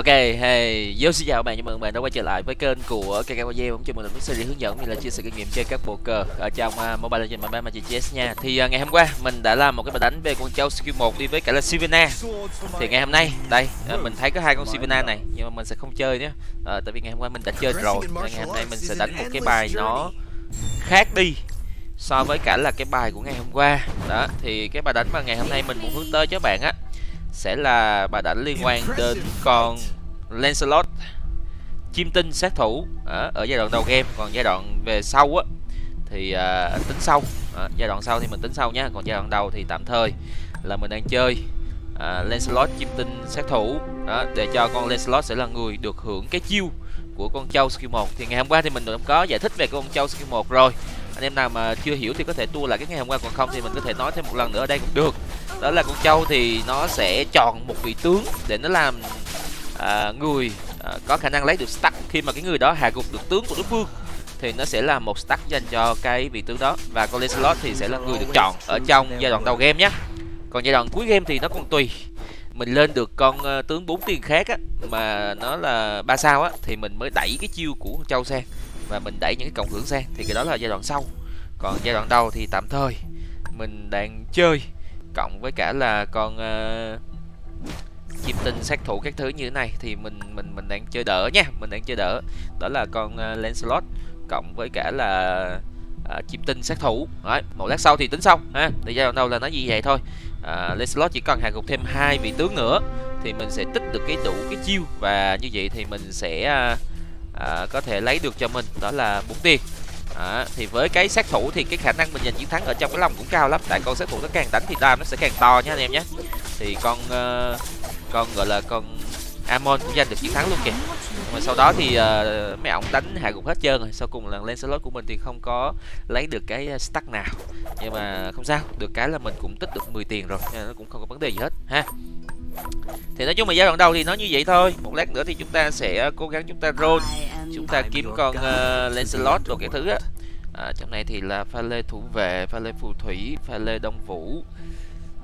Ok, hey, yo xin chào các bạn, chào mừng các bạn đã quay trở lại với kênh của KKYG cũng chào mừng đến với series hướng dẫn như là chia sẻ kinh nghiệm chơi các bộ cờ ở trong uh, Mobile Legends Mobile Magic GS nha. Thì uh, ngày hôm qua mình đã làm một cái bài đánh về con trâu skill 1 đi với cả là sivina. Thì ngày hôm nay đây uh, mình thấy có hai con sivina này nhưng mà mình sẽ không chơi nhé. Uh, ờ, tại vì ngày hôm qua mình đã chơi rồi. Nên ngày hôm nay mình sẽ đánh một cái bài nó khác đi so với cả là cái bài của ngày hôm qua. Đó, thì cái bài đánh mà ngày hôm nay mình muốn hướng tới cho bạn á sẽ là bài đánh liên quan đến con Lancelot chim tinh sát thủ ở, ở giai đoạn đầu game. Còn giai đoạn về sau á thì à, tính sau. À, giai đoạn sau thì mình tính sau nhé còn giai đoạn đầu thì tạm thời là mình đang chơi à, Lancelot chim tinh sát thủ. Đó, để cho con Lancelot sẽ là người được hưởng cái chiêu của con trâu skill 1 thì ngày hôm qua thì mình đã có giải thích về con trâu skill 1 rồi. Anh em nào mà chưa hiểu thì có thể tua lại cái ngày hôm qua. Còn không thì mình có thể nói thêm một lần nữa ở đây cũng được. Đó là con trâu thì nó sẽ chọn một vị tướng để nó làm à, người à, có khả năng lấy được stack. Khi mà cái người đó hạ gục được tướng của đối phương thì nó sẽ là một stack dành cho cái vị tướng đó. Và con Lancelot thì sẽ là người được chọn ở trong giai đoạn đầu game nhé. Còn giai đoạn cuối game thì nó còn tùy. Mình lên được con uh, tướng bốn tiền khác á mà nó là ba sao á thì mình mới đẩy cái chiêu của con trâu sang. Và mình đẩy những cái cộng hưởng sang. Thì cái đó là giai đoạn sau. Còn giai đoạn đầu thì tạm thời mình đang chơi cộng với cả là con uh, chim tinh sát thủ các thứ như thế này thì mình mình mình đang chơi đỡ nha mình đang chơi đỡ. Đó là con uh, Lancelot cộng với cả là ờ, uh, chim tinh sát thủ. Đấy, một lát sau thì tính xong ha. Thì giai đoạn đầu là nó như vậy thôi. Uh, Lancelot chỉ cần hạ gục thêm hai vị tướng nữa thì mình sẽ tích được cái đủ cái chiêu và như vậy thì mình sẽ uh, uh, có thể lấy được cho mình. Đó là bốn tiền À, thì với cái sát thủ thì cái khả năng mình giành chiến thắng ở trong cái lòng cũng cao lắm. Tại con sát thủ nó càng đánh thì đam nó sẽ càng to nha anh em nhé. Thì con uh, con gọi là con Amon cũng giành được chiến thắng luôn kìa. Nhưng mà sau đó thì uh, mấy ông đánh hạ gục hết trơn rồi. Sau cùng là Lancelot của mình thì không có lấy được cái ờ, stack nào. Nhưng mà không sao được cái là mình cũng tích được 10 tiền rồi nên nó cũng không có vấn đề gì hết ha. Thì nói chung là giai đoạn đầu thì nó như vậy thôi. Một lát nữa thì chúng ta sẽ cố gắng chúng ta roll chúng ta kiếm con uh, Lancelot rồi cái thứ á. À, trong này thì là pha lê thủ vệ pha lê phù thủy pha lê đông vũ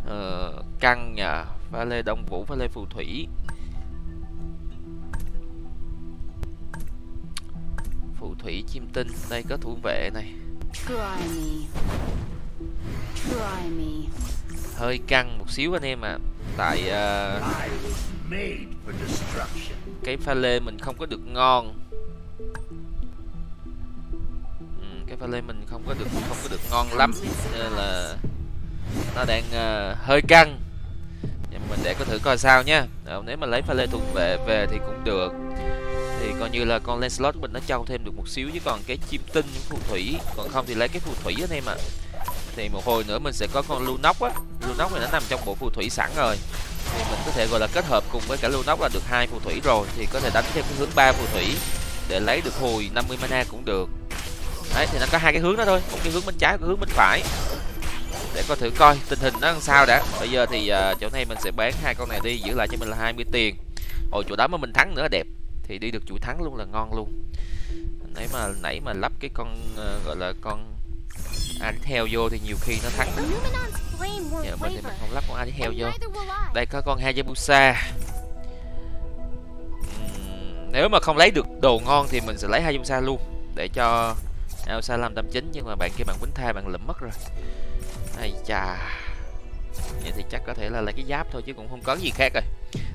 uh, căng nhà pha lê đông vũ pha lê phù thủy. Phù thủy chim tinh đây có thủ vệ này. Hơi căng một xíu anh em ạ. À. tại uh, cái pha lê mình không có được ngon. Ừ, cái pha lê mình không có được không có được ngon lắm. Nên là nó đang uh, hơi căng để có thử coi sao nha ờ, nếu mà lấy pha lê thuộc về về thì cũng được. Thì coi như là con Lancelot mình nó trâu thêm được một xíu chứ còn cái chim tinh những phù thủy. Còn không thì lấy cái phù thủy anh em ạ. À. thì một hồi nữa mình sẽ có con Lunox á. Lunox này nó nằm trong bộ phù thủy sẵn rồi. Thì mình có thể gọi là kết hợp cùng với cả Lunox là được hai phù thủy rồi. Thì có thể đánh thêm cái hướng ba phù thủy để lấy được hồi 50 mana cũng được. Đấy thì nó có hai cái hướng đó thôi. Một cái hướng bên trái một cái hướng bên phải để có thử coi tình hình nó làm sao đã. Bây giờ thì uh, chỗ này mình sẽ bán hai con này đi giữ lại cho mình là 20 tiền. Hồi chỗ đó mà mình thắng nữa đẹp. Thì đi được chuỗi thắng luôn là ngon luôn. Nãy mà nãy mà lắp cái con uh, gọi là con anh theo vô thì nhiều khi nó thắng. Giờ mình thì mình không lắp con anh theo vô. Đây có con Hayabusa. Uhm, nếu mà không lấy được đồ ngon thì mình sẽ lấy Hayabusa luôn để cho Elsa làm tâm chính. Nhưng mà bạn kia bạn quýnh thai bạn lụm mất rồi ai chà. Vậy thì chắc có thể là lấy cái giáp thôi chứ cũng không có gì khác rồi.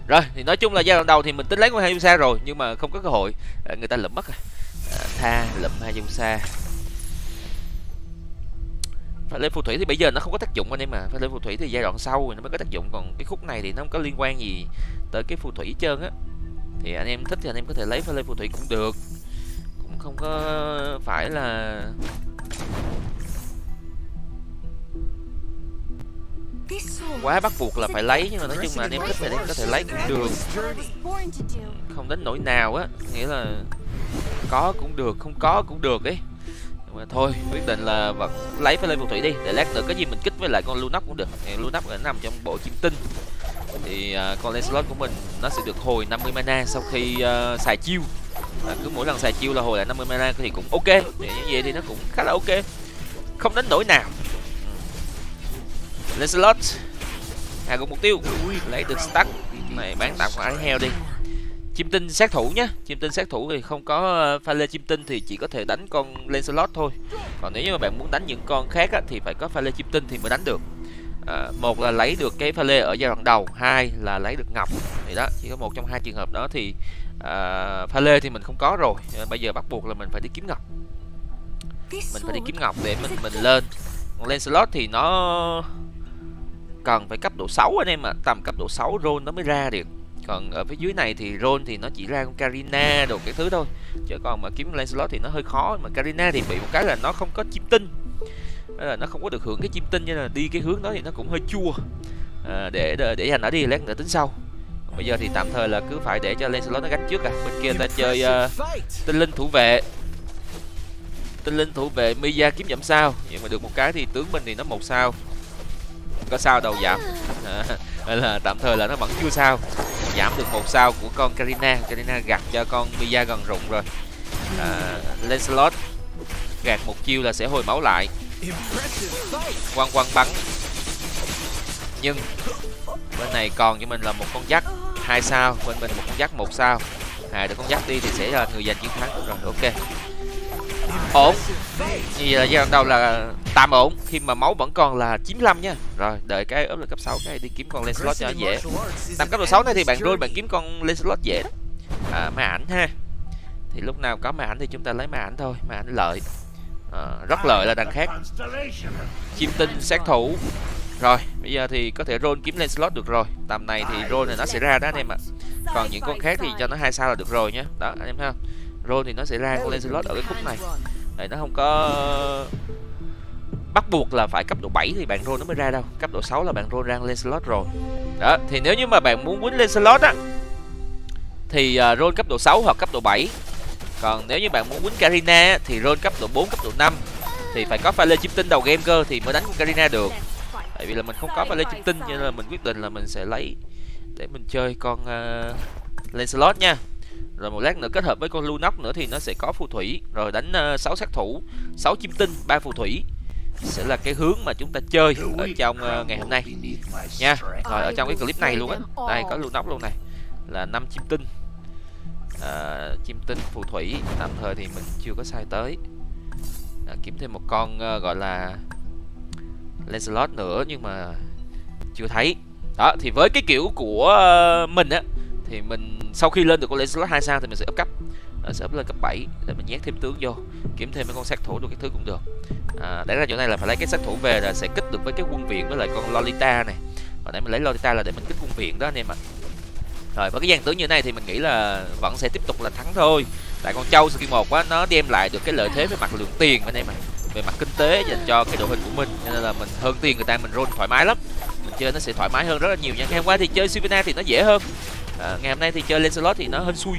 Rồi thì nói chung là giai đoạn đầu thì mình tính lấy con xa rồi nhưng mà không có cơ hội. À, người ta lụm mất rồi. À, tha lụm hai xa phải lên phù thủy thì bây giờ nó không có tác dụng anh em mà phải lên phù thủy thì giai đoạn sau nó mới có tác dụng còn cái khúc này thì nó không có liên quan gì tới cái phù thủy hết trơn á. Thì anh em thích thì anh em có thể lấy phải lên phù thủy cũng được. Cũng không có phải là quá bắt buộc là phải lấy nhưng mà nói chung mà anh em thích thì anh em có thể lấy cũng được. Không đến nỗi nào á nghĩa là có cũng được không có cũng được ấy. Nhưng mà thôi quyết định là vẫn lấy phải lên phù thủy đi để lát nữa cái gì mình kích với lại con lunox cũng được. Lunox nó nằm trong bộ chim tinh. Thì uh, con Lancelot của mình nó sẽ được hồi 50 mana sau khi uh, xài chiêu. À, cứ mỗi lần xài chiêu là hồi lại 50 mana thì cũng ok. Thì như vậy thì nó cũng khá là ok. Không đến nỗi nào. Lancelot. Hạ gục mục tiêu. Lấy được stack này bán tạm con heo đi. Chim tinh sát thủ nhé. Chim tinh sát thủ thì không có ờ, pha lê chim tinh thì chỉ có thể đánh con Lancelot thôi. Còn nếu như mà bạn muốn đánh những con khác á, thì phải có pha lê chim tinh thì mới đánh được. À, một là lấy được cái pha lê ở giai đoạn đầu hai là lấy được ngọc. Thì đó chỉ có một trong hai trường hợp đó thì à, pha lê thì mình không có rồi. À, bây giờ bắt buộc là mình phải đi kiếm ngọc. Mình phải đi kiếm ngọc để mình mình lên. Còn Lancelot thì nó cần phải cấp độ 6 anh em ạ. À. tầm cấp độ 6 roll nó mới ra được. Còn ở phía dưới này thì roll thì nó chỉ ra con Karina đồ cái thứ thôi. Chứ còn mà kiếm Lancelot thì nó hơi khó. Mà Karina thì bị một cái là nó không có chim tinh. Là nó không có được hưởng cái chim tinh cho nên là đi cái hướng đó thì nó cũng hơi chua. À, để để dành ở đi lát nữa tính sau. Bây giờ thì tạm thời là cứ phải để cho Lancelot nó gánh trước à. Bên kia ta chơi uh, tinh linh thủ vệ. Tinh linh thủ vệ Mia kiếm giảm sao. Nhưng mà được một cái thì tướng mình thì nó một sao có sao đầu giảm. À, là tạm thời là nó vẫn chưa sao. Giảm được một sao của con Karina. Karina gạt cho con Mia gần rụng rồi. À, Lancelot gạt một chiêu là sẽ hồi máu lại. Quăng quăng bắn. Nhưng bên này còn cho mình là một con dắt hai sao bên mình một con dắt một sao. À được con dắt đi thì sẽ là người giành chiến thắng. Rồi ok ổn. Thì à, giai đoạn đầu là tạm ổn khi mà máu vẫn còn là 95 nha. Rồi đợi cái ốp lên cấp 6 cái đi kiếm con lên slot cho dễ. Tầm cấp độ 6 này thì bạn rơi bạn kiếm con lên slot dễ đó à, mà ảnh ha. Thì lúc nào có mà ảnh thì chúng ta lấy mà ảnh thôi mà ảnh lợi. À, rất lợi là đằng khác. Chim tinh sát thủ. Rồi bây giờ thì có thể roll kiếm lên slot được rồi. Tầm này thì roll này nó sẽ ra đó anh em ạ. Còn những con khác thì cho nó hai sao là được rồi nhé đó anh em thấy không? Roll thì nó sẽ ra con lên slot ở cái khúc này. Đấy, nó không có bắt buộc là phải cấp độ 7 thì bạn roll nó mới ra đâu. Cấp độ 6 là bạn roll ra lên slot rồi. Đó thì nếu như mà bạn muốn quýnh lên slot á thì uh, roll cấp độ 6 hoặc cấp độ 7 còn nếu như bạn muốn quýnh Karina thì roll cấp độ 4 cấp độ 5 thì phải có pha lê chim tinh đầu game cơ thì mới đánh con Karina được. Tại vì là mình không có pha lê chim tinh cho nên là mình quyết định là mình sẽ lấy để mình chơi con uh, Lancelot nha rồi một lát nữa kết hợp với con Lunox nữa thì nó sẽ có phù thủy. Rồi đánh ờ, uh, 6 sát thủ 6 chim tinh ba phù thủy. Sẽ là cái hướng mà chúng ta chơi ở trong uh, ngày hôm nay. Nha. Rồi ở trong cái clip này luôn á. Đây có Lunox luôn này. Là năm chim tinh. À, chim tinh phù thủy. Tạm thời thì mình chưa có sai tới. À, kiếm thêm một con uh, gọi là Lancelot nữa nhưng mà chưa thấy. Đó thì với cái kiểu của uh, mình á thì mình sau khi lên được con Lancelot hai sao thì mình sẽ up cấp. À, sẽ up lên cấp 7 để mình nhét thêm tướng vô kiếm thêm mấy con sát thủ được cái thứ cũng được. À, đáng ra chỗ này là phải lấy cái sát thủ về là sẽ kích được với cái quân viện với lại con Lolita này. Và để mình lấy Lolita là để mình kích quân viện đó anh em ạ. Rồi với cái dàn tướng như này thì mình nghĩ là vẫn sẽ tiếp tục là thắng thôi. Tại con châu skill một á nó đem lại được cái lợi thế về mặt lượng tiền anh em ạ. Về mặt kinh tế dành cho cái đội hình của mình nên là mình hơn tiền người ta mình roll thoải mái lắm. Mình chơi nó sẽ thoải mái hơn rất là nhiều nha. Hôm qua thì chơi Sivina thì nó dễ hơn à, ngày hôm nay thì chơi Lancelot thì nó hơi xui.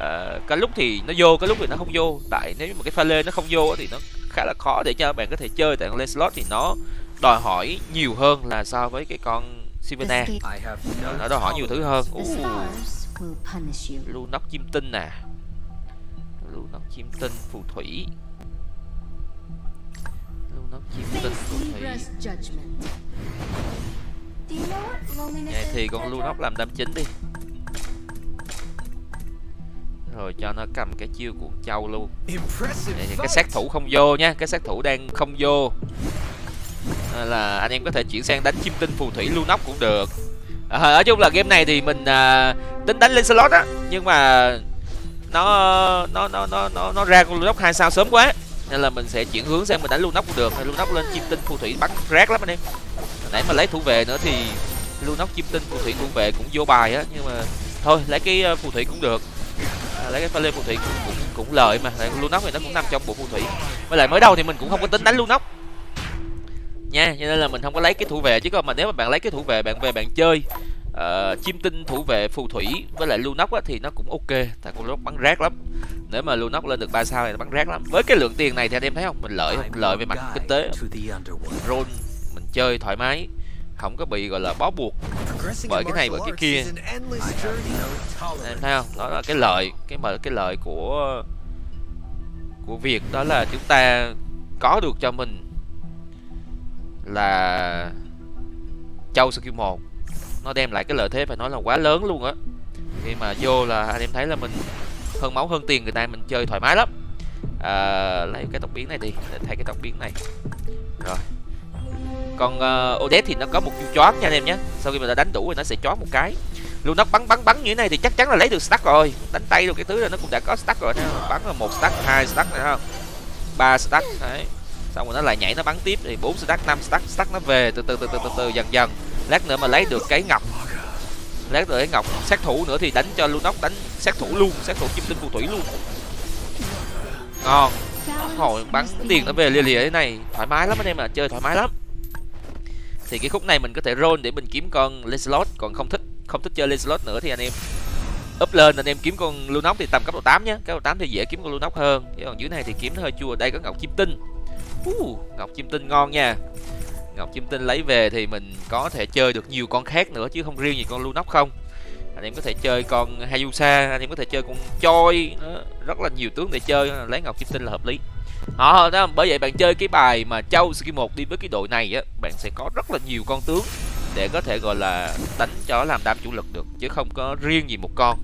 À, cái lúc thì nó vô cái lúc thì nó không vô. Tại nếu mà cái pha lê nó không vô thì nó khá là khó để cho bạn có thể chơi. Tại con Lancelot thì nó đòi hỏi nhiều hơn là so với cái con Sivana nó đòi hỏi nhiều thứ hơn. Uh. Lunox chim tinh nè Lunox chim tinh phù thủy. Lunox chim tinh phù thủy. Vậy thì con Lunox làm đam chính đi rồi cho nó cầm cái chiêu của châu luôn. Đây, cái sát thủ không vô nha cái sát thủ đang không vô. À, là anh em có thể chuyển sang đánh chim tinh phù thủy Lunox cũng được. À, nói chung là game này thì mình à, tính đánh lên slot á nhưng mà nó nó nó nó nó, nó ra con Lunox hai sao sớm quá. Nên là mình sẽ chuyển hướng sang mình đánh Lunox cũng được. Lunox lên chim tinh phù thủy bắn rác lắm anh em. Nãy mà lấy thủ về nữa thì Lunox chim tinh phù thủy thủ vệ cũng vô bài á nhưng mà thôi lấy cái ờ, phù thủy cũng được. à, lấy cái pha lê phù thủy cũng cũng, cũng lợi mà. Lại Lunox thì nó cũng nằm trong bộ phù thủy. Với lại mới đầu thì mình cũng không có tính đánh Lunox. Nha cho nên là mình không có lấy cái thủ vệ. Chứ còn mà nếu mà bạn lấy cái thủ vệ bạn về bạn chơi uh, chim tinh thủ vệ phù thủy với lại Lunox á, thì nó cũng ok. Tại con Lunox bắn rác lắm. Nếu mà Lunox lên được ba sao thì nó bắn rác lắm. Với cái lượng tiền này thì anh em thấy không? Mình lợi không lợi về mặt kinh tế. roll mình chơi thoải mái. Không có bị gọi là bó buộc bởi cái này bởi cái kia. em thấy không? Đó là cái lợi cái mà cái lợi của của việc đó là chúng ta có được cho mình là châu skill một. Nó đem lại cái lợi thế phải nói là quá lớn luôn á. Khi mà vô là anh em thấy là mình hơn máu hơn tiền người ta mình chơi thoải mái lắm. À, lấy cái tộc biến này đi để thay cái tộc biến này. Rồi còn uh, Odette thì nó có một chiêu chót nha anh em nhé. Sau khi mình đã đánh đủ thì nó sẽ chót một cái. Luôn nó bắn bắn bắn như thế này thì chắc chắn là lấy được stack rồi. Đánh tay được cái thứ là nó cũng đã có stack rồi nè bắn là một stack hai stack này không ba stack đấy. Xong rồi nó lại nhảy nó bắn tiếp thì bốn stack năm stack stack nó về từ từ từ từ từ, từ dần dần. Lát nữa mà lấy được cái ngọc. Lát nữa cái ngọc sát thủ nữa thì đánh cho Lunox đánh sát thủ luôn sát thủ chim tinh phù thủy luôn. Ngon. Hồi bắn tiền nó về lìa lìa thế này. Thoải mái lắm anh em ạ chơi thoải mái lắm thì cái khúc này mình có thể roll để mình kiếm con Lancelot còn không thích không thích chơi Lancelot nữa thì anh em up lên anh em kiếm con Lunox thì tầm cấp độ 8 nhé cấp độ 8 thì dễ kiếm con Lunox hơn. Chứ còn dưới này thì kiếm nó hơi chua. Đây có ngọc chim tinh. Uh, ngọc chim tinh ngon nha. Ngọc chim tinh lấy về thì mình có thể chơi được nhiều con khác nữa chứ không riêng gì con Lunox không. Anh em có thể chơi con Hayusa anh em có thể chơi con Choi. Rất là nhiều tướng để chơi lấy ngọc chim tinh là hợp lý đó, đó bởi vậy bạn chơi cái bài mà Châu Ski 1 đi với cái đội này á bạn sẽ có rất là nhiều con tướng để có thể gọi là đánh cho làm đam chủ lực được chứ không có riêng gì một con.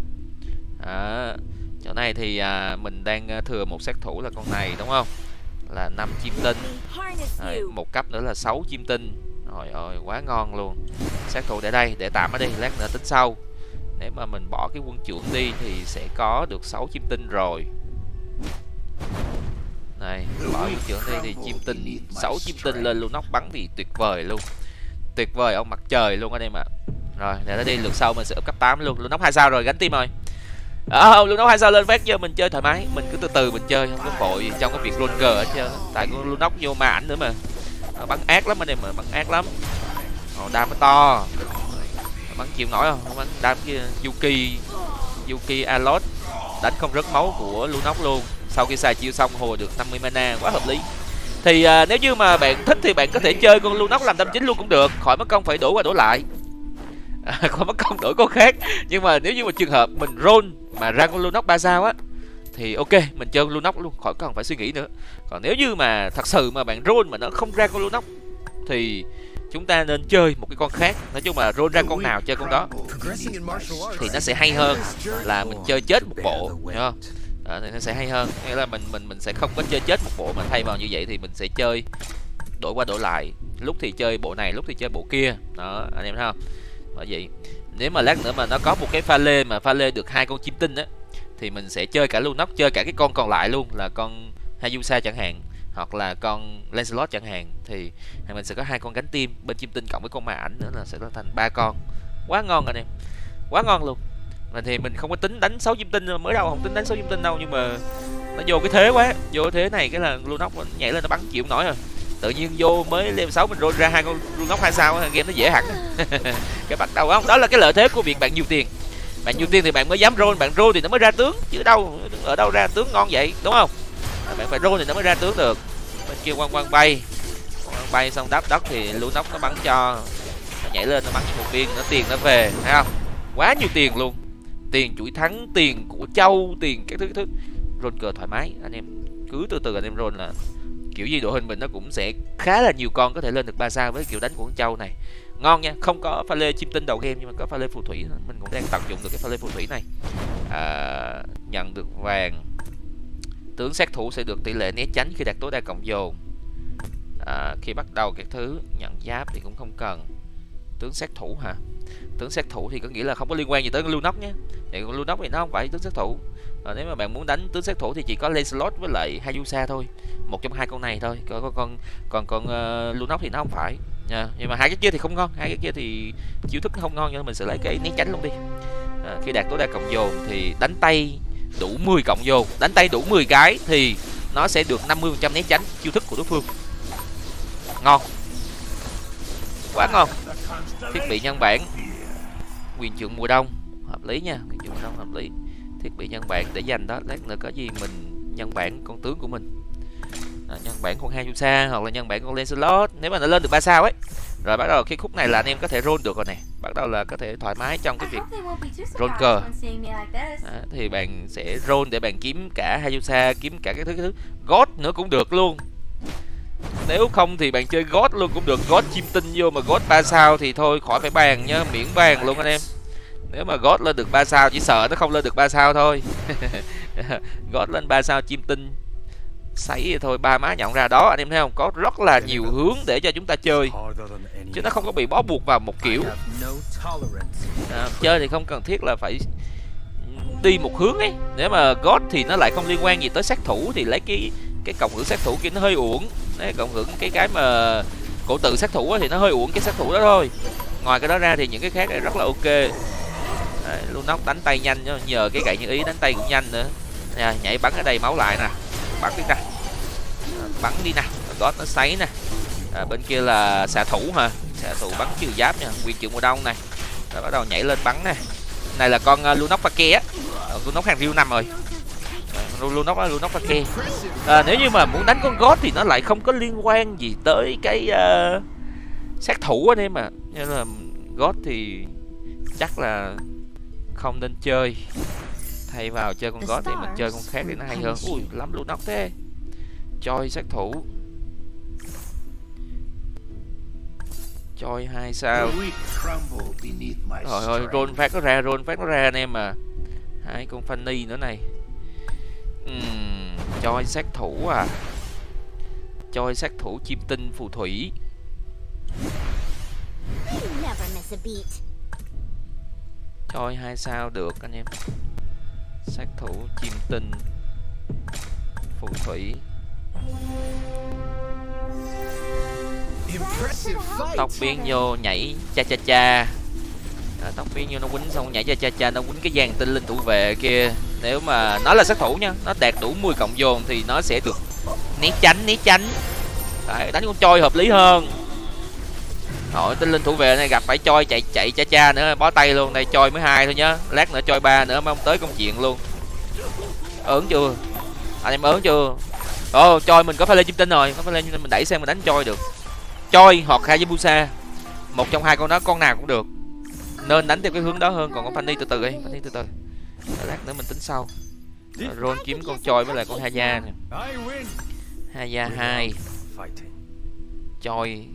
À, chỗ này thì à, mình đang à, thừa một sát thủ là con này đúng không? Là năm chim tinh. Đấy, một cấp nữa là 6 chim tinh. Rồi ơi quá ngon luôn. Sát thủ để đây để tạm ở đây lát nữa tính sau. Nếu mà mình bỏ cái quân trưởng đi thì sẽ có được 6 chim tinh rồi này. Bỏ quân trưởng đây thì chim tinh sáu chim tinh lên luôn nóc bắn thì tuyệt vời luôn. Tuyệt vời ông mặt trời luôn anh em ạ. Rồi để nó đi lượt sau mình sẽ up cấp 8 luôn. Luôn nóc hai sao rồi gánh tim rồi. À, luôn nóc hai sao lên phát chưa mình chơi thoải mái. Mình cứ từ từ mình chơi không có vội trong cái việc roll cờ hết trơn tại con luôn nóc vô mà ảnh nữa mà. Nó bắn ác lắm anh em mà bắn ác lắm. Ồ, đam nó to. Bắn chịu nổi không? Không bắn đam kia yuki yuki alot. Đánh không rớt máu của lunox luôn sau khi xài chiêu xong hồi được 50 mana quá hợp lý. Thì à, nếu như mà bạn thích thì bạn có thể chơi con lunox làm tâm chính luôn cũng được. Khỏi mất công phải đổ qua đổ lại. À, khỏi mất công đổi con khác. Nhưng mà nếu như một trường hợp mình roll mà ra con lunox ba sao á thì ok mình chơi con lunox luôn khỏi cần phải suy nghĩ nữa. Còn nếu như mà thật sự mà bạn roll mà nó không ra con lunox thì chúng ta nên chơi một cái con khác. Nói chung là roll ra con nào chơi con đó thì nó sẽ hay hơn là mình chơi chết một bộ nhá không? Đó, thì nó sẽ hay hơn. Nghĩa là mình mình mình sẽ không có chơi chết một bộ mà thay vào như vậy thì mình sẽ chơi đổi qua đổi lại. Lúc thì chơi bộ này lúc thì chơi bộ kia. Đó anh em thấy không? Bởi vậy nếu mà lát nữa mà nó có một cái pha lê mà pha lê được hai con chim tinh á thì mình sẽ chơi cả Lunox chơi cả cái con còn lại luôn là con Hayusa chẳng hạn hoặc là con Lancelot chẳng hạn. Thì mình sẽ có hai con cánh tim bên chim tinh cộng với con ma ảnh nữa là sẽ thành ba con. Quá ngon anh em. Quá ngon luôn mà thì mình không có tính đánh 6 chim tinh, mới đâu không tính đánh 6 chim tinh đâu, nhưng mà nó vô cái thế quá, vô cái thế này cái là Lunox nhảy lên nó bắn chịu nổi rồi. Tự nhiên vô mới level 6 mình roll ra hai con Lunox hai sao game nó dễ hẳn. Cái bắt đầu không đó là cái lợi thế của việc bạn nhiều tiền. Bạn nhiều tiền thì bạn mới dám roll bạn roll thì nó mới ra tướng, chứ đâu, ở đâu ra tướng ngon vậy, đúng không? Bạn phải roll thì nó mới ra tướng được. Bên kia quăng quăng bay. Quăng bay xong đắp đất thì Lunox nó bắn cho. Nó nhảy lên, nó bắn cho một viên, nó tiền nó về, thấy không? Quá nhiều tiền luôn tiền chuỗi thắng tiền của châu tiền các thứ các thứ. Roll cờ thoải mái anh em. Cứ từ từ anh em roll là kiểu gì đội hình mình nó cũng sẽ khá là nhiều con có thể lên được ba sao với kiểu đánh của con châu này. Ngon nha không có pha lê chim tinh đầu game nhưng mà có pha lê phù thủy mình cũng đang tận dụng được cái pha lê phù thủy này. À, nhận được vàng. Tướng sát thủ sẽ được tỷ lệ né tránh khi đạt tối đa cộng dồn. À, khi bắt đầu các thứ nhận giáp thì cũng không cần tướng sát thủ hả? Tướng sát thủ thì có nghĩa là không có liên quan gì tới lưu nóc nhé. Thì con nóc thì nó không phải tướng sát thủ. À, nếu mà bạn muốn đánh tướng sát thủ thì chỉ có Lancelot với lại Hayusa thôi. Một trong hai con này thôi. Còn còn con còn con ờ, uh, nóc thì nó không phải. À, nhưng mà hai cái kia thì không ngon. Hai cái kia thì chiêu thức không ngon nên mình sẽ lấy cái né tránh luôn đi. À, khi đạt tối đa cộng dồn thì đánh tay đủ 10 cộng dồn. Đánh tay đủ 10 cái thì nó sẽ được 50% né tránh chiêu thức của đối phương. Ngon quá ngon thiết bị nhân bản. Quyền trượng mùa đông. Hợp lý nha quyền trượng mùa đông hợp lý. Thiết bị nhân bản để dành đó lát nữa có gì mình nhân bản con tướng của mình. À, nhân bản con hai xa hoặc là nhân bản con Lancelot. Nếu mà nó lên được ba sao ấy rồi bắt đầu cái khúc này là anh em có thể roll được rồi nè. Bắt đầu là có thể thoải mái trong cái việc roll cờ. à, thì bạn sẽ roll để bạn kiếm cả Hayusa kiếm cả cái thứ cái thứ. God nữa cũng được luôn nếu không thì bạn chơi gót luôn cũng được. Gót chim tinh vô mà gót ba sao thì thôi khỏi phải bàn nhá miễn bàn luôn anh em. Nếu mà gót lên được ba sao chỉ sợ nó không lên được ba sao thôi. Gót lên ba sao chim tinh. Sấy thôi ba má nhọn ra đó anh em thấy không? Có rất là nhiều hướng để cho chúng ta chơi. Chứ nó không có bị bó buộc vào một kiểu. À, chơi thì không cần thiết là phải đi một hướng ấy. Nếu mà gót thì nó lại không liên quan gì tới sát thủ thì lấy cái cái cộng hưởng sát thủ kia nó hơi uổng. Đấy cộng hưởng cái cái mà cổ tự sát thủ thì nó hơi uổng cái sát thủ đó thôi. Ngoài cái đó ra thì những cái khác rất là ok. Đấy, nóc đánh tay nhanh nhờ cái gậy như ý đánh tay cũng nhanh nữa. Nè nhảy bắn ở đây máu lại nè bắn đi nè bắn đi nè gót nó sấy nè. À, bên kia là xạ thủ hả? Xạ thủ bắn trừ giáp nha quyền trượng mùa đông này. Rồi bắt đầu nhảy lên bắn nè. Này là con à, uh, lunok pake á. Ờ, uh, lunok hàng riêu năm rồi lunok á lunok pake à, nếu như mà muốn đánh con gót thì nó lại không có liên quan gì tới cái uh, sát thủ anh em mà nên là gót thì chắc là không nên chơi. Thay vào chơi con gót thì mình chơi con khác thì nó hay hơn. ui lắm luôn nóc thế. Choi sát thủ. Choi hai sao. Rồi rồi roll phát nó ra roll phát nó ra anh em mà hai con fanny nữa này uhm, choi sát thủ à. Choi sát thủ chim tinh phù thủy. Choi hai sao được anh em? Sát thủ chim tinh phù thủy. Tóc biến vô nhảy cha cha cha à, tóc biến như nó quýnh xong nhảy cha cha cha nó quýnh cái dàn tinh linh thủ vệ kia. Nếu mà nó là sát thủ nha nó đạt đủ 10 cộng dồn thì nó sẽ được né tránh né tránh. Đấy, đánh con trôi hợp lý hơn. Nội tinh linh thủ vệ này gặp phải choi chạy chạy cha cha nữa bó tay luôn. Đây choi mới hai thôi nhá. Lát nữa choi ba nữa mới không tới công chuyện luôn. Ớn chưa? Anh em ớn chưa? Ồ oh, choi mình có phải lên chim tinh rồi. Có phải lên chim tinh mình đẩy xem mình đánh choi được. Choi hoặc hayabusa một trong hai con đó con nào cũng được nên đánh theo cái hướng đó hơn, còn con fanny từ từ đi, fanny từ từ. Lát nữa mình tính sau. Rồi kiếm con choi với lại con haya nè. Haya hai. Choi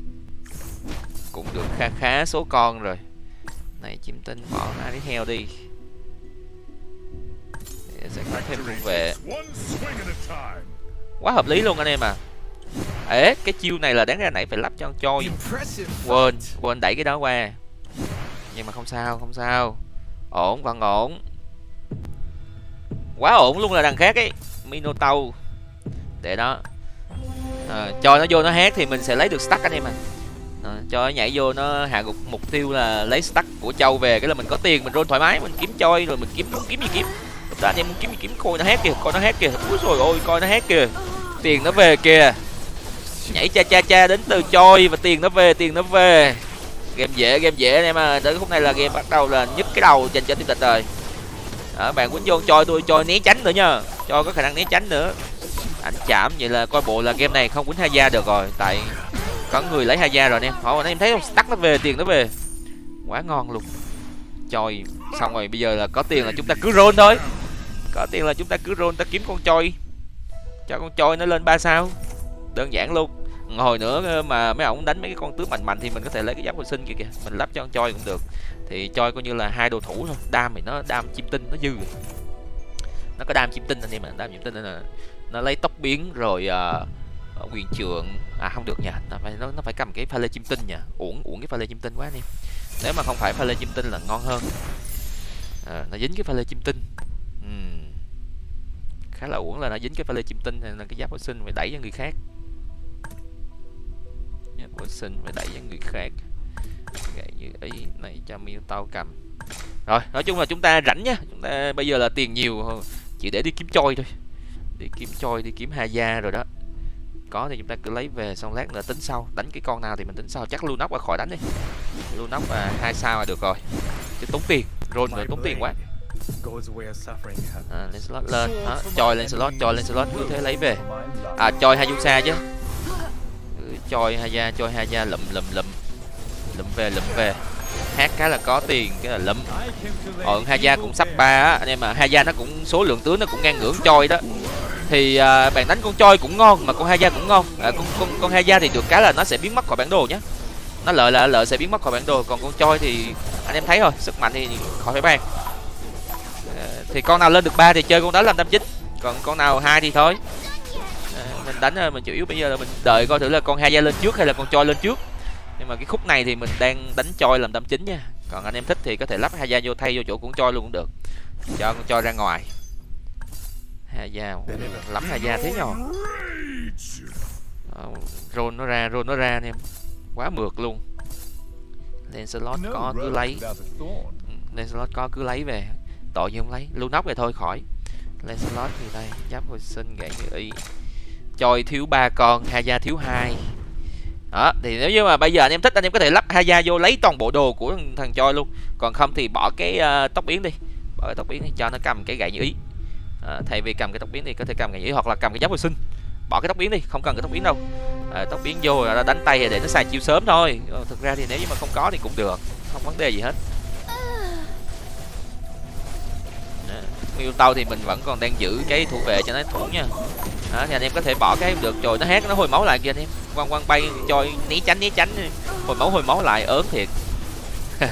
cũng được khá khá số con rồi. Này, chim tinh bỏ ra đi heo đi. Để sẽ có thêm rung vệ. Quá hợp lý luôn anh em à. Ế cái chiêu này là đáng ra nãy phải lắp cho con trôi quên quên đẩy cái đó qua nhưng mà không sao không sao. Ổn vẫn ổn. Quá ổn luôn là đằng khác ấy minotaur. Để đó. À, cho nó vô nó hát thì mình sẽ lấy được stack anh em à à, cho nó nhảy vô nó hạ gục mục tiêu là lấy stack của châu về cái là mình có tiền mình roll thoải mái mình kiếm choi rồi mình kiếm muốn kiếm gì kiếm. Lúc đó anh em muốn kiếm gì kiếm coi nó hát kìa coi nó hát kìa. Úi rồi ôi coi nó hát kìa. Tiền nó về kìa. Nhảy cha cha cha đến từ choi và tiền nó về tiền nó về game dễ game dễ anh em ơi. Tới khúc này là game bắt đầu là nhức cái đầu dành cho tiếp địch rồi. Ở bạn quýnh vô choi tôi choi né tránh nữa nha. Cho có khả năng né tránh nữa. Anh chạm vậy là coi bộ là game này không quýnh gia được rồi. Tại có người lấy Haya rồi anh em. Họ anh em thấy không? Tắt nó về, tiền nó về. Quá ngon luôn. Choi. Xong rồi, bây giờ là có tiền là chúng ta cứ roll thôi. Có tiền là chúng ta cứ roll, ta kiếm con choi. Cho con choi nó lên ba sao. Đơn giản luôn hồi nữa ờ, mà mấy ông đánh mấy cái con tướng mạnh mạnh thì mình có thể lấy cái giáp hồi sinh kia kìa. Mình lắp cho con choi cũng được. Thì choi coi như là hai đồ thủ thôi. Đam thì nó đam chim tinh nó dư nó có đam chim tinh anh em mà đam chim tinh nên là nó lấy tóc biến rồi uh, quyền trượng. À không được nha. Nó phải nó, nó phải cầm cái pha lê chim tinh nha. Uổng uổng cái pha lê chim tinh quá anh em. Nếu mà không phải pha lê chim tinh là ngon hơn. À, nó dính cái pha lê chim tinh. Uhm. khá là uổng là nó dính cái pha lê chim tinh nên là cái giáp hồi sinh phải đẩy cho người khác giáp hồi sinh phải đẩy cho người khác. Gậy như ý này cho miêu tao cầm. Rồi nói chung là chúng ta rảnh nhá. Chúng ta bây giờ là tiền nhiều chỉ để đi kiếm choi thôi. Đi kiếm choi đi kiếm Haya rồi đó. Có thì chúng ta cứ lấy về xong lát nữa tính sau. Đánh cái con nào thì mình tính sau. Chắc Lunox qua khỏi đánh đi. Lunox là hai sao là được rồi. Chứ tốn tiền. Rôn nữa tốn tiền quá. À, lên slot lên. Đó choi lên slot choi lên slot cứ thế lấy về. À choi Hayusa chứ choi Haya choi Haya lụm lụm lụm. Lụm về lụm về. Hát cái là có tiền cái là lụm. Ờ Haya cũng sắp ba á anh em mà Haya nó cũng số lượng tướng nó cũng ngang ngưỡng choi đó. Thì à, bạn đánh con choi cũng ngon mà con Haya cũng ngon. À, con con con Haya thì được cái là nó sẽ biến mất khỏi bản đồ nhé nó lợi là lợi sẽ biến mất khỏi bản đồ. Còn con choi thì anh em thấy rồi sức mạnh thì khỏi phải bàn. À, thì con nào lên được ba thì chơi con đó làm tâm chính còn con nào hai thì thôi mình đánh mình chủ yếu bây giờ là mình đợi coi thử là con hai gia lên trước hay là con choi lên trước. Nhưng mà cái khúc này thì mình đang đánh choi làm tâm chính nha. Còn anh em thích thì có thể lắp hai gia vô thay vô chỗ cũng choi luôn cũng được. Cho con choi ra ngoài. Hai gia lắm hai gia thế nhỏ uh, roll nó ra roll nó ra anh em. Quá mượt luôn. Lancelot có cứ lấy. ừ, Lancelot có cứ lấy về. Tội gì không lấy? Lưu nóc về thôi khỏi. Lancelot thì đây giáp hồi sinh gậy như y choi thiếu ba con Haya thiếu hai. Đó thì nếu như mà bây giờ anh em thích anh em có thể lắp Haya vô lấy toàn bộ đồ của thằng choi luôn. Còn không thì bỏ cái uh, tóc biến đi. Bỏ cái tóc biến đi cho nó cầm cái gậy như ý. À, thay vì cầm cái tóc biến thì có thể cầm gậy như ý hoặc là cầm cái giáp hồi sinh. Bỏ cái tóc biến đi không cần cái tóc biến đâu. À, tóc biến vô là đánh tay để nó xài chiêu sớm thôi. Thực ra thì nếu như mà không có thì cũng được không vấn đề gì hết. Miêu tàu thì mình vẫn còn đang giữ cái thủ vệ cho nó thủ nha. Đó, thì anh em có thể bỏ cái được. Rồi nó hét nó hồi máu lại kia anh em. Quăng quăng bay cho né tránh né tránh. Hồi máu hồi máu lại ớn thiệt.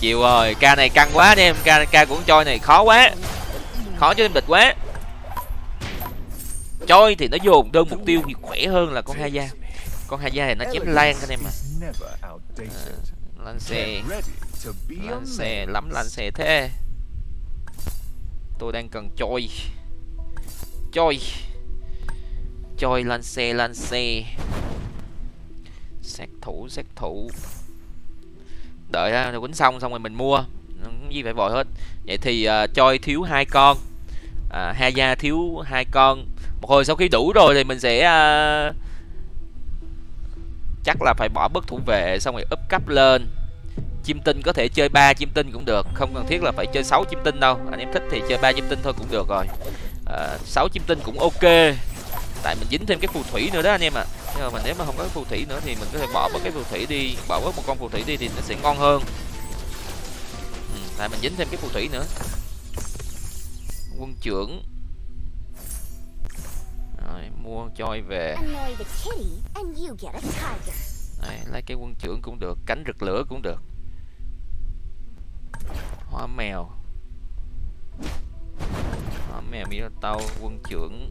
Chịu rồi ca này căng quá anh em. Ca ca cũng choi này khó quá. Khó cho em địch quá. Choi thì nó dồn đơn mục tiêu thì khỏe hơn là con hai da con hai da thì nó chém lan anh em à, à lan xe lan xe lắm lan xe thế tôi đang cần chơi chơi chơi lăn xe lăn xe. Sát thủ sát thủ. Đợi ha quýnh xong xong rồi mình mua. Không gì phải vội hết. Vậy thì uh, choi thiếu hai con. Uh, haya thiếu hai con. Một hồi sau khi đủ rồi thì mình sẽ uh, chắc là phải bỏ bất thủ vệ xong rồi up cấp lên chim tinh có thể chơi ba chim tinh cũng được không cần thiết là phải chơi 6 chim tinh đâu. Anh em thích thì chơi ba chim tinh thôi cũng được rồi. À, 6 chim tinh cũng ok. Tại mình dính thêm cái phù thủy nữa đó anh em ạ. À. nhưng mà nếu mà không có phù thủy nữa thì mình có thể bỏ bớt cái phù thủy đi bỏ bớt một con phù thủy đi thì nó sẽ ngon hơn. Ừ, tại mình dính thêm cái phù thủy nữa. Quân trưởng. Rồi mua choi về. Đây, lấy cái quân trưởng cũng được cánh rực lửa cũng được hóa mèo. Hóa mèo tàu quân trưởng.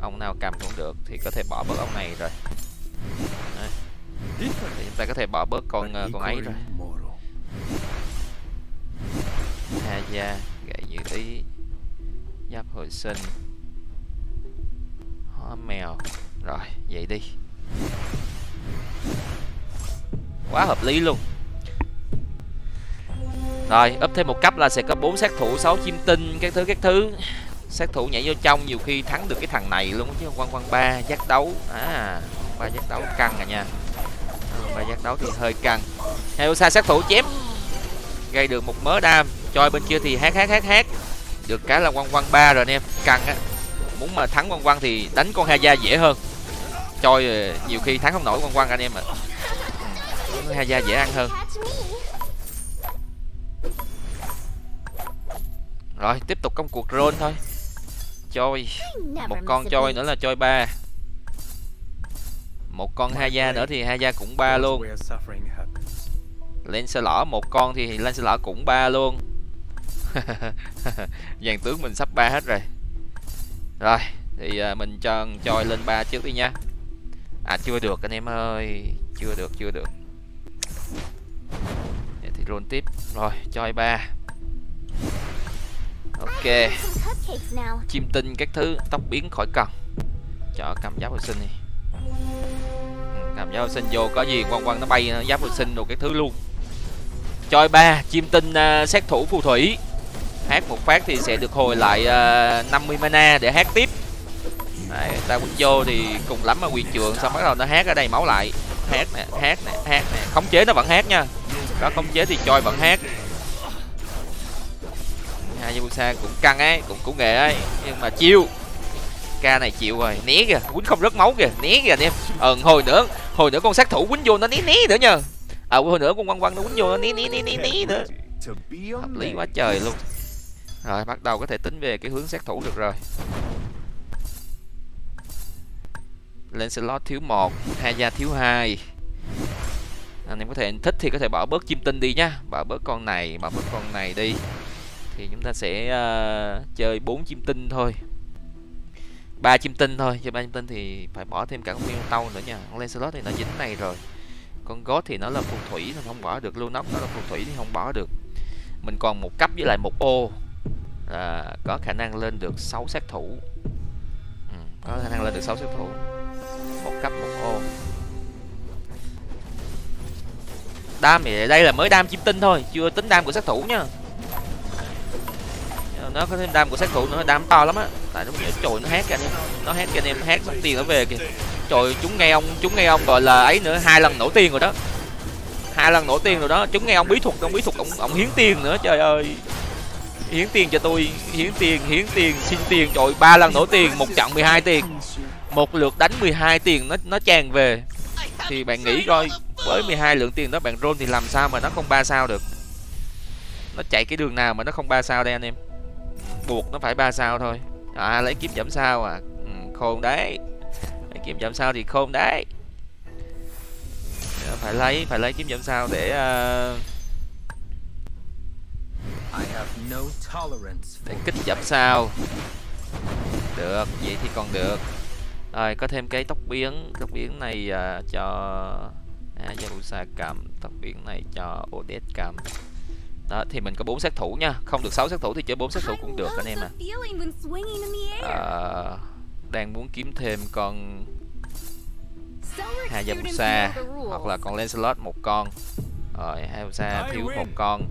Ông nào cầm cũng được thì có thể bỏ bớt ông này rồi. Đấy. thì chúng ta có thể bỏ bớt con uh, con ấy rồi. ha gia gậy như ý giáp hồi sinh. Hóa mèo. Rồi vậy đi. Quá hợp lý luôn rồi, up thêm một cấp là sẽ có bốn sát thủ 6 chim tinh, các thứ các thứ. Sát thủ nhảy vô trong nhiều khi thắng được cái thằng này luôn chứ quan quan ba giác đấu. À ba giác đấu căng à nha. À, ba giác đấu thì hơi căng. Heosa sát thủ chém. Gây được một mớ đam. Choi bên kia thì hát hát hát hát. Được cái là quan quan ba rồi anh em. Căng á. Muốn mà thắng quan quan thì đánh con Haya dễ hơn. Choi ờ, nhiều khi thắng không nổi quan quan anh em ạ. Ừ, à. Haya dễ ăn hơn. Rồi tiếp tục công cuộc roll thôi. Choi. Một con choi nữa là choi ba. Một con haya nữa thì haya cũng ba luôn. Lên xe lỏ một con thì lên xe lỏ cũng ba luôn. Dàn tướng mình sắp ba hết rồi. Rồi thì uh, mình cho choi lên ba trước đi nha. À chưa được anh em ơi. Chưa được chưa được. Vậy thì roll tiếp. Rồi choi ba ok. Chim tinh các thứ tóc biến khỏi cần. Cho cầm giáp hồi sinh đi. Cầm giáp hồi sinh vô có gì quăng quăng nó bay giáp hồi sinh đồ cái thứ luôn. Choi ba chim tinh uh, sát thủ phù thủy. Hát một phát thì sẽ được hồi lại uh, 50 mana để hát tiếp. Đấy, ta quýnh vô thì cùng lắm mà quyền trường xong bắt đầu nó hát ở đây máu lại. Hát nè hát nè hát nè. Khống chế nó vẫn hát nha. Có khống chế thì choi vẫn hát Hayabusa cũng căng ấy, cũng cũng nghề ấy. Nhưng mà chiêu. Ca này chịu rồi. Né kìa, quýnh không rớt máu kìa. Né kìa anh em. Ừ hồi nữa hồi nữa con sát thủ quýnh vô nó né né nữa nha à hồi nữa con quăng quăng nó quýnh vô nó né né né né né nữa. Hợp lý quá trời luôn. Rồi, bắt đầu có thể tính về cái hướng sát thủ được rồi. Lancelot thiếu một Haya thiếu hai. Anh em có thể thích thì có thể bỏ bớt chim tinh đi nhá. Bỏ bớt con này, bỏ bớt con này đi thì chúng ta sẽ uh, chơi bốn chim tinh thôi. Ba chim tinh thôi chơi ba chim tinh thì phải bỏ thêm cả con miêu tâu nữa nha. Con Lancelot thì nó dính này rồi. Con gót thì nó là phù thủy nó không bỏ được. Lunok nó là phù thủy thì không bỏ được. Mình còn một cấp với lại một ô. Là có khả năng lên được 6 sát thủ. Ừ, có khả năng lên được 6 sát thủ. Một cấp một ô. Đam thì đây là mới đam chim tinh thôi chưa tính đam của sát thủ nha nó có thêm đam của sát thủ nữa, đam to lắm á. Tại nó trời nó hát anh em. Nó hát cho anh em hát mất tiền nó về kìa. Trời chúng nghe ông, chúng nghe ông gọi là ấy nữa, hai lần nổ tiền rồi đó. Hai lần nổ tiền rồi đó. Chúng nghe ông bí thuật, ông bí thuật, ông ông hiến tiền nữa, trời ơi. Hiến tiền cho tôi, hiến tiền hiến tiền, xin tiền. Trời ba lần nổ tiền, một trận 12 tiền. Một lượt đánh 12 tiền, nó nó tràn về. Thì bạn nghĩ coi, với 12 lượng tiền đó, bạn roll thì làm sao mà nó không ba sao được? Nó chạy cái đường nào mà nó không ba sao đây anh em? Buộc nó phải ba sao thôi. À lấy kiếm giảm sao à? Ừ, khôn đấy. Lấy kiếm giảm sao thì khôn đấy. Phải lấy phải lấy kiếm giảm sao để uh, để kích giảm sao. Được vậy thì còn được. Rồi có thêm cái tóc biến. Tóc biến này uh, cho à, Yabusa cầm. Tóc biến này cho Odette cầm đó thì mình có bốn sát thủ nha. Không được 6 sát thủ thì chơi bốn sát thủ cũng được anh em à, à đang muốn kiếm thêm con Hayabusa hoặc là con Lancelot một con. Rồi Hayabusa thiếu một con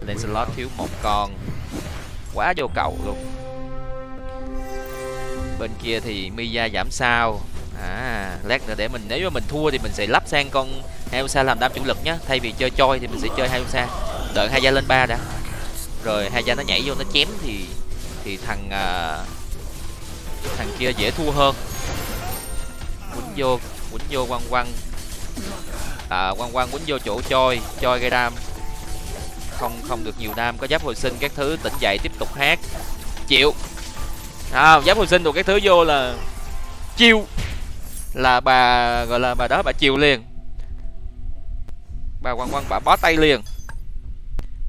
Lancelot thiếu một con. Quá vô cầu luôn. Bên kia thì Miya giảm sao? À lát nữa để mình nếu mà mình thua thì mình sẽ lắp sang con Hayabusa làm đam chủ lực nhá. Thay vì chơi choi thì mình sẽ chơi Hayabusa đợi hai gia lên ba đã. Rồi hai gia nó nhảy vô nó chém thì thì thằng à, thằng kia dễ thua hơn. Quýnh vô quýnh vô quăng quăng. À quăng quăng quýnh vô chỗ choi choi gây đam. Không không được nhiều đam có giáp hồi sinh các thứ tỉnh dậy tiếp tục hát. Chịu. À, giáp hồi sinh được các thứ vô là chiêu. Là bà gọi là bà đó bà chịu liền. Bà quăng quăng bà bó tay liền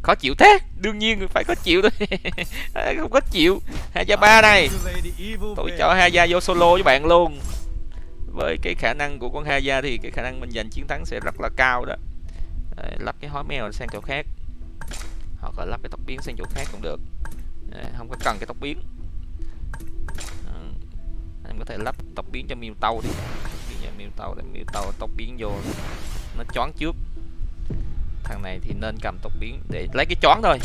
khó chịu thế. Đương nhiên phải có chịu thôi. Không có chịu. Hai gia ba này tôi cho hai gia vô solo với bạn luôn. Với cái khả năng của con hai gia thì cái khả năng mình giành chiến thắng sẽ rất là cao đó. Đấy, lắp cái hói mèo sang chỗ khác. Hoặc là lắp cái tóc biến sang chỗ khác cũng được. Đấy, không có cần cái tóc biến. Em có thể lắp tóc biến cho miêu tàu đi miêu tàu để miêu tàu tóc biến vô. Nó choáng trước thằng này thì nên cầm tốc biến để lấy cái chón thôi.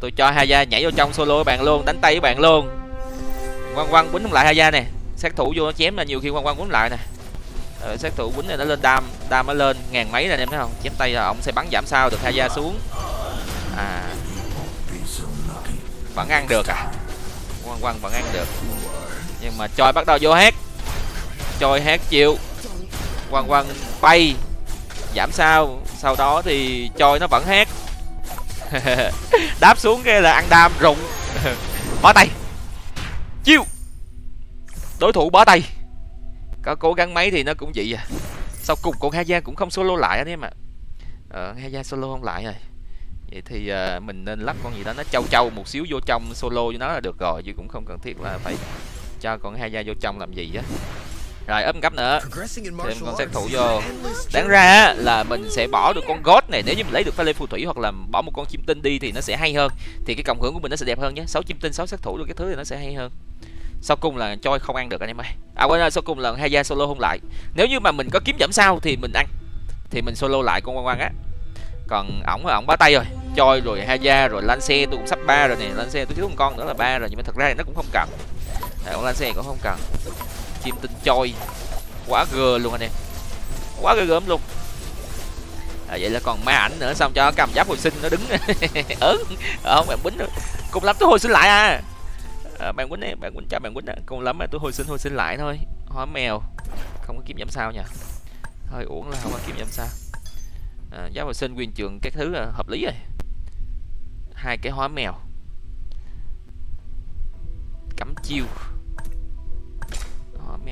Tôi cho Haya nhảy vô trong solo các bạn luôn đánh tay với bạn luôn. Quăng quăng quýnh lại Haya nè. Sát thủ vô nó chém là nhiều khi quăng quăng quýnh lại nè. Ờ, sát thủ quýnh này nó lên đam đam nó lên ngàn mấy nè em thấy không? Chém tay là ông sẽ bắn giảm sao được Haya xuống. À. Vẫn ăn được à? Quăng quăng vẫn ăn được. Nhưng mà choi bắt đầu vô hát. Choi hát chịu. Quăng quăng bay. Giảm sao sau đó thì choi nó vẫn hát. Đáp xuống cái là ăn đam rụng. Bỏ tay. Chiêu. Đối thủ bỏ tay. Có cố gắng mấy thì nó cũng vậy à. Sau cùng con Haja cũng không solo lại anh em ạ. Ờ Haja solo không lại rồi. Vậy thì uh, mình nên lắp con gì đó nó trâu trâu một xíu vô trong solo cho nó là được rồi chứ cũng không cần thiết là phải cho con Haja vô trong làm gì á rồi ấp cấp nữa. Thêm con sát thủ vô. Đáng ra là mình sẽ bỏ được con god này. Nếu như mình lấy được pha lê phù thủy hoặc là bỏ một con chim tinh đi thì nó sẽ hay hơn. Thì cái cộng hưởng của mình nó sẽ đẹp hơn nhé. Sáu chim tinh sáu sát thủ được cái thứ thì nó sẽ hay hơn. Sau cùng là choi không ăn được anh em ơi. À quên sau cùng là hai gia solo không lại. Nếu như mà mình có kiếm giảm sao thì mình ăn. Thì mình solo lại con quan quan á. Còn ổng ổng bá tay rồi. Choi rồi hai gia rồi lan xe tôi cũng sắp ba rồi nè. Lan xe tôi thiếu một con nữa là ba rồi. Nhưng mà thật ra thì nó cũng không cần. Con lan xe cũng không cần chim tinh choi. Quá gờ luôn anh em. Quá ghê gớm luôn. À, vậy là còn ma ảnh nữa xong cho cầm giáp hồi sinh nó đứng? Ớn ờ, ừ, không bạn quýnh cùng lắm tôi hồi sinh lại à, à bạn quýnh em bạn quýnh cho bạn quýnh à. cùng lắm mà tôi hồi sinh hồi sinh lại thôi. Hóa mèo. Không có kiếm giảm sao nha. Thôi uổng là không có kiếm giảm sao. À, giáp hồi sinh quyền trường các thứ là hợp lý rồi. Hai cái hóa mèo. Cắm chiêu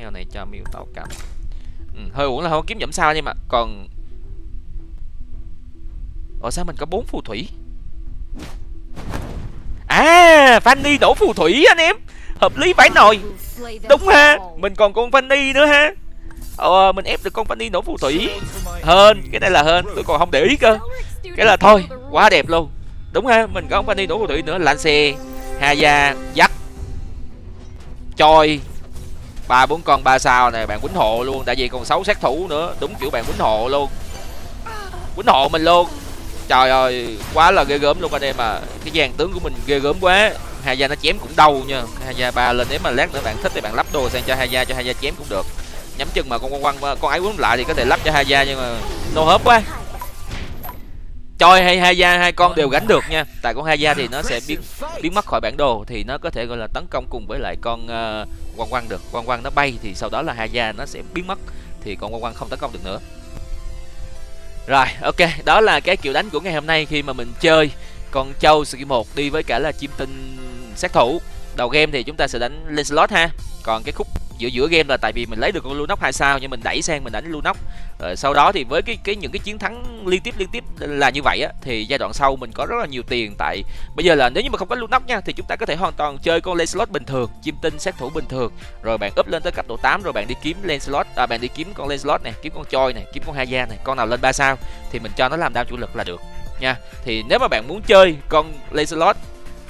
heo này cho miêu tàu cắm ừ, hơi uổng là không kiếm giảm sao nhưng mà. Còn ở sao mình có bốn phù thủy? À Fanny đổ phù thủy anh em. Hợp lý vãi nồi. Đúng ha Mình còn con Fanny nữa ha. Ờ mình ép được con Fanny đổ phù thủy. Hơn Cái này là hơn Tôi còn không để ý cơ. Cái là thôi Quá đẹp luôn. Đúng ha Mình có con Fanny đổ phù thủy nữa. Lance Haya Dắt Choi ba bốn con ba sao này bạn quýnh hộ luôn. Tại vì còn sáu sát thủ nữa. Đúng kiểu bạn quýnh hộ luôn. Quýnh hộ mình luôn. Trời ơi quá là ghê gớm luôn anh em à. Cái dàn tướng của mình ghê gớm quá. Haya nó chém cũng đau nha. Haya ba lên nếu mà lát nữa bạn thích thì bạn lắp đồ sang cho Haya cho Haya chém cũng được. Nhắm chừng mà con quan quăng con ấy quấn lại thì có thể lắp cho Haya nhưng mà nô hớp quá. Choi hay Haya hai con đều gánh được nha. Tại con Haya thì nó sẽ biến biến mất khỏi bản đồ thì nó có thể gọi là tấn công cùng với lại con uh, quan quan được quan quan nó bay thì sau đó là Haya nó sẽ biến mất, thì con quan quan không tấn công được nữa. Rồi, ok, đó là cái kiểu đánh của ngày hôm nay khi mà mình chơi con châu skill một đi với cả là chim tinh sát thủ. Đầu game thì chúng ta sẽ đánh lên slot ha. Còn cái khúc giữa giữa game là tại vì mình lấy được con Lunox hai sao, nhưng mình đẩy sang mình đánh Lunox rồi ờ, sau đó thì với cái cái những cái chiến thắng liên tiếp liên tiếp là như vậy á, thì giai đoạn sau mình có rất là nhiều tiền tại, bây giờ là nếu như mà không có Lunox nha, thì chúng ta có thể hoàn toàn chơi con Lancelot bình thường, chim tinh sát thủ bình thường. Rồi bạn up lên tới cấp độ 8 rồi bạn đi kiếm Lancelot à bạn đi kiếm con Lancelot này, kiếm con Choi này, kiếm con Haya này, con nào lên ba sao thì mình cho nó làm đam chủ lực là được nha. Thì nếu mà bạn muốn chơi con Lancelot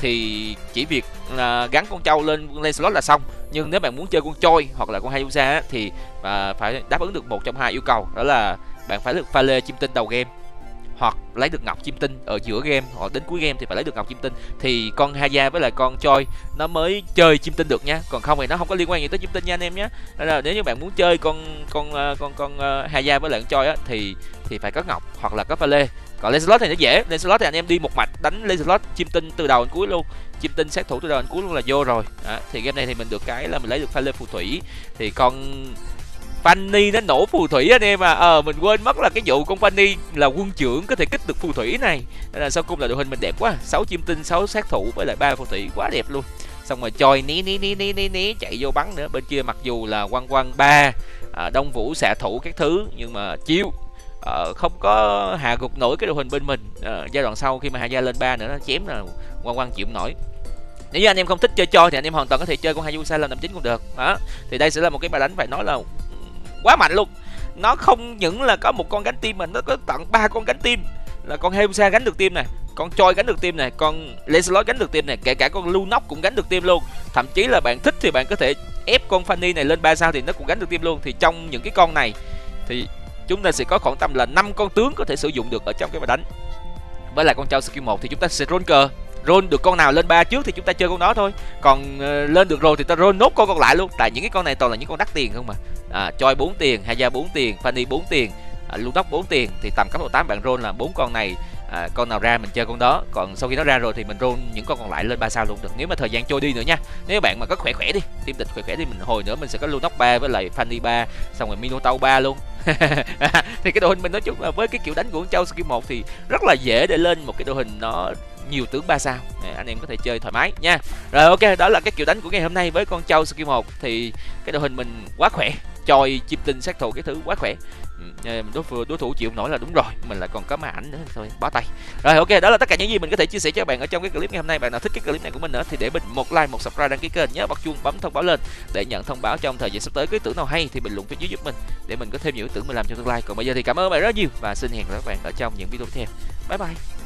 thì chỉ việc à, gắn con trâu lên lên slot là xong. Nhưng nếu bạn muốn chơi con trôi hoặc là con Hayabusa thì à, phải đáp ứng được một trong hai yêu cầu đó là bạn phải được pha lê chim tinh đầu game hoặc lấy được ngọc chim tinh ở giữa game hoặc đến cuối game thì phải lấy được ngọc chim tinh. Thì con Haya với lại con Choi nó mới chơi chim tinh được nha. Còn không thì nó không có liên quan gì tới chim tinh nha anh em nhé. Nên là nếu như bạn muốn chơi con con à, con con, con Haya với lại con Choi á thì thì phải có ngọc hoặc là có pha lê còn Lancelot thì nó dễ. Lancelot thì anh em đi một mạch đánh Lancelot chim tinh từ đầu đến cuối luôn. Chim tinh sát thủ từ đầu đến cuối luôn là vô rồi. À, thì game này thì mình được cái là mình lấy được pha lê phù thủy. Thì con Fanny nó nổ phù thủy anh em à. Ờ mình quên mất là cái vụ con Fanny là quân trưởng có thể kích được phù thủy này. Nên là sau cùng là đội hình mình đẹp quá. Sáu chim tinh sáu sát thủ với lại ba phù thủy quá đẹp luôn. Xong rồi choi ní ní ní ní ní ní chạy vô bắn nữa. Bên kia mặc dù là quăng quăng ba à, đông vũ xạ thủ các thứ nhưng mà chiêu uh, không có hạ gục nổi cái đội hình bên mình. Uh, giai đoạn sau khi mà hạ gia lên ba nữa nó chém là quan quan chịu nổi. Nếu như anh em không thích chơi cho thì anh em hoàn toàn có thể chơi con hai Hayabusa làm năm chín cũng được. Đó thì đây sẽ là một cái bài đánh phải nói là quá mạnh luôn. Nó không những là có một con gánh tim mà nó có tận ba con gánh tim. Là con Hayabusa gánh được tim này con Choi gánh được tim này con Lancelot gánh được tim này kể cả con Lunox cũng gánh được tim luôn. Thậm chí là bạn thích thì bạn có thể ép con Fanny này lên ba sao thì nó cũng gánh được tim luôn. Thì trong những cái con này thì chúng ta sẽ có khoảng tầm là năm con tướng có thể sử dụng được ở trong cái bài đánh. Với lại con trâu skill 1 thì chúng ta sẽ roll cờ. Roll được con nào lên ba trước thì chúng ta chơi con đó thôi. Còn uh, lên được rồi thì ta roll nốt con còn lại luôn. Tại những cái con này toàn là những con đắt tiền không mà. À, choi 4 tiền haya 4 tiền fanny 4 tiền à, lunox 4 tiền thì tầm cấp độ 8 bạn roll là bốn con này à, con nào ra mình chơi con đó. Còn sau khi nó ra rồi thì mình roll những con còn lại lên ba sao luôn được. Nếu mà thời gian trôi đi nữa nha. Nếu bạn mà có khỏe khỏe đi tiêm địch khỏe khỏe thì mình hồi nữa mình sẽ có lunox 3 với lại fanny 3 xong rồi minotaur 3 luôn. Thì cái đội hình mình nói chung là với cái kiểu đánh của châu skill 1 thì rất là dễ để lên một cái đội hình nó nhiều tướng 3 sao. Anh em có thể chơi thoải mái nha. Rồi ok đó là cái kiểu đánh của ngày hôm nay với con châu skill 1 thì cái đội hình mình quá khỏe. Choi chim tinh sát thủ cái thứ quá khỏe. Ừ, ừ. Ờ, đối, đối thủ chịu nổi là đúng rồi mình lại còn có màn ảnh nữa thôi bó tay. Rồi ok đó là tất cả những gì mình có thể chia sẻ cho bạn ở trong cái clip ngày hôm nay. Bạn nào thích cái clip này của mình nữa thì để mình một like một subscribe đăng ký kênh nhớ bật chuông bấm thông báo lên để nhận thông báo trong thời gian sắp tới. Cái tưởng nào hay thì bình luận phía dưới giúp mình để mình có thêm những ý tưởng mình làm trong tương lai. Còn bây giờ thì cảm ơn bạn rất nhiều và xin hẹn gặp các bạn ở trong những video tiếp theo. Bye bye.